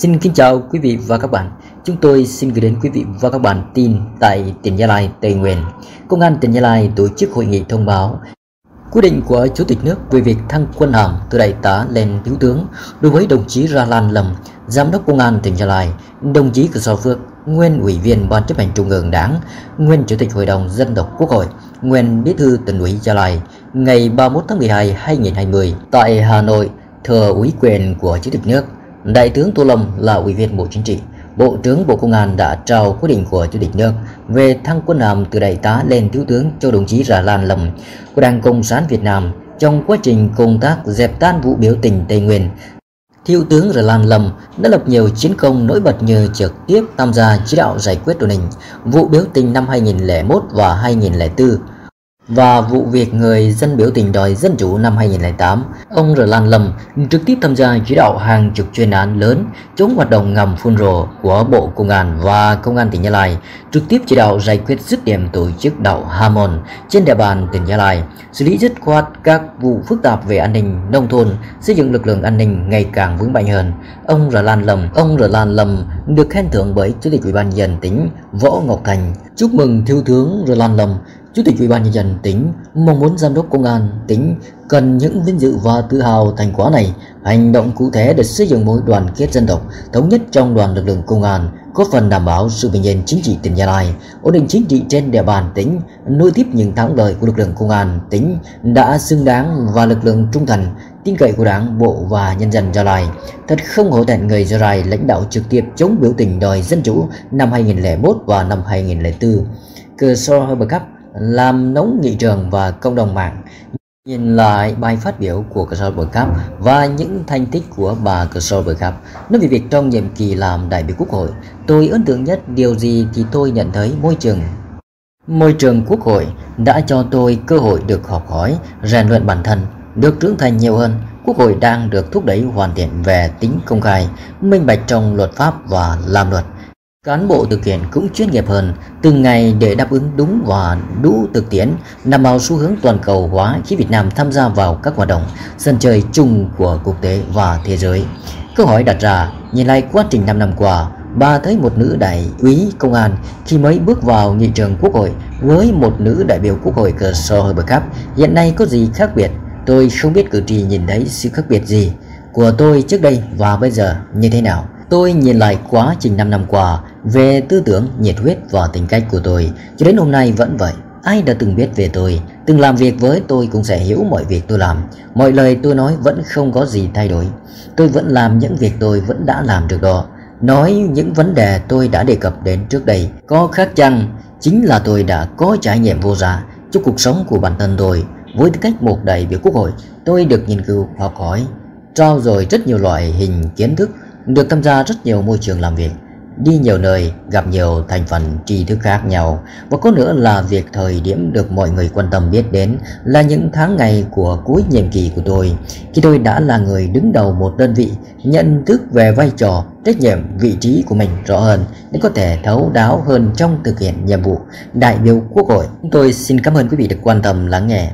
Xin kính chào quý vị và các bạn. Chúng tôi xin gửi đến quý vị và các bạn tin tại tỉnh Gia Lai, Tây Nguyên. Công an tỉnh Gia Lai tổ chức hội nghị thông báo quyết định của Chủ tịch nước về việc thăng quân hàm từ đại tá lên thiếu tướng đối với đồng chí Ra Lan Lâm, Giám đốc Công an tỉnh Gia Lai, đồng chí cửa Sò Phước, nguyên ủy viên Ban chấp hành Trung ương Đảng, nguyên Chủ tịch Hội đồng Dân tộc Quốc hội, nguyên Bí thư tỉnh ủy Gia Lai ngày 31 tháng 12 2020 tại Hà Nội thừa ủy quyền của Chủ tịch nước. Đại tướng Tô Lâm là ủy viên Bộ Chính trị, Bộ trưởng Bộ Công an đã trao quyết định của Chủ tịch nước về thăng quân hàm từ đại tá lên thiếu tướng cho đồng chí Rà Lan Lâm của Đảng Cộng sản Việt Nam trong quá trình công tác dẹp tan vụ biểu tình Tây Nguyên. Thiếu tướng Rà Lan Lâm đã lập nhiều chiến công nổi bật như trực tiếp tham gia chỉ đạo giải quyết đồn hình vụ biểu tình năm 2001 và 2004 và vụ việc người dân biểu tình đòi dân chủ năm 2008, ông Roland Lâm trực tiếp tham gia chỉ đạo hàng chục chuyên án lớn chống hoạt động ngầm phun rồ của Bộ Công an và Công an tỉnh Gia Lai, trực tiếp chỉ đạo giải quyết dứt điểm tổ chức đạo Hamon trên địa bàn tỉnh Gia Lai, xử lý dứt khoát các vụ phức tạp về an ninh nông thôn, xây dựng lực lượng an ninh ngày càng vững mạnh hơn. Ông Roland Lâm, ông Roland Lâm được khen thưởng bởi Chủ tịch Ủy ban dân tỉnh Võ Ngọc Thành. Chúc mừng thiếu tướng Roland Lâm Chủ tịch Ủy ban nhân dân tỉnh mong muốn giám đốc công an tỉnh cần những vinh dự và tự hào thành quả này, hành động cụ thể để xây dựng mối đoàn kết dân tộc, thống nhất trong đoàn lực lượng công an, góp phần đảm bảo sự bình yên chính trị tỉnh Gia Lai. Ổn định chính trị trên địa bàn tỉnh, nối tiếp những thắng lợi của lực lượng công an tỉnh đã xứng đáng và lực lượng trung thành, tin cậy của đảng, bộ và nhân dân Gia Lai. Thật không hổ thẹn người Gia Lai lãnh đạo trực tiếp chống biểu tình đòi dân chủ năm 2001 và năm 2004 cơ so Herbert Cup làm nóng nghị trường và cộng đồng mạng. Nhìn lại bài phát biểu của cờ Bờ và những thành tích của bà cờ nói về việc trong nhiệm kỳ làm đại biểu quốc hội, tôi ấn tượng nhất điều gì thì tôi nhận thấy môi trường. Môi trường quốc hội đã cho tôi cơ hội được học hỏi, rèn luyện bản thân, được trưởng thành nhiều hơn. Quốc hội đang được thúc đẩy hoàn thiện về tính công khai, minh bạch trong luật pháp và làm luật. Cán bộ thực hiện cũng chuyên nghiệp hơn từng ngày để đáp ứng đúng và đủ thực tiễn, nằm vào xu hướng toàn cầu hóa khi Việt Nam tham gia vào các hoạt động sân chơi chung của quốc tế và thế giới. Câu hỏi đặt ra, nhìn lại quá trình 5 năm qua, bà thấy một nữ đại úy công an khi mới bước vào nghị trường quốc hội với một nữ đại biểu quốc hội cờ sở hơi bậc cấp hiện nay có gì khác biệt? Tôi không biết cử tri nhìn thấy sự khác biệt gì của tôi trước đây và bây giờ như thế nào. Tôi nhìn lại quá trình 5 năm qua về tư tưởng, nhiệt huyết và tính cách của tôi cho đến hôm nay vẫn vậy. Ai đã từng biết về tôi, từng làm việc với tôi cũng sẽ hiểu mọi việc tôi làm. Mọi lời tôi nói vẫn không có gì thay đổi. Tôi vẫn làm những việc tôi vẫn đã làm được đó. Nói những vấn đề tôi đã đề cập đến trước đây có khác chăng chính là tôi đã có trải nghiệm vô giá trong cuộc sống của bản thân tôi. Với tư cách một đại biểu quốc hội, tôi được nghiên cứu, học hỏi, trao dồi rất nhiều loại hình kiến thức được tham gia rất nhiều môi trường làm việc, đi nhiều nơi, gặp nhiều thành phần tri thức khác nhau và có nữa là việc thời điểm được mọi người quan tâm biết đến là những tháng ngày của cuối nhiệm kỳ của tôi khi tôi đã là người đứng đầu một đơn vị nhận thức về vai trò, trách nhiệm, vị trí của mình rõ hơn để có thể thấu đáo hơn trong thực hiện nhiệm vụ đại biểu quốc hội. Tôi xin cảm ơn quý vị được quan tâm lắng nghe.